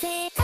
Say